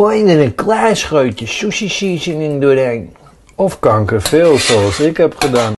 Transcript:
Gooi er een klaar scheutje sushi seasoning doorheen. Of kankerveel zoals ik heb gedaan.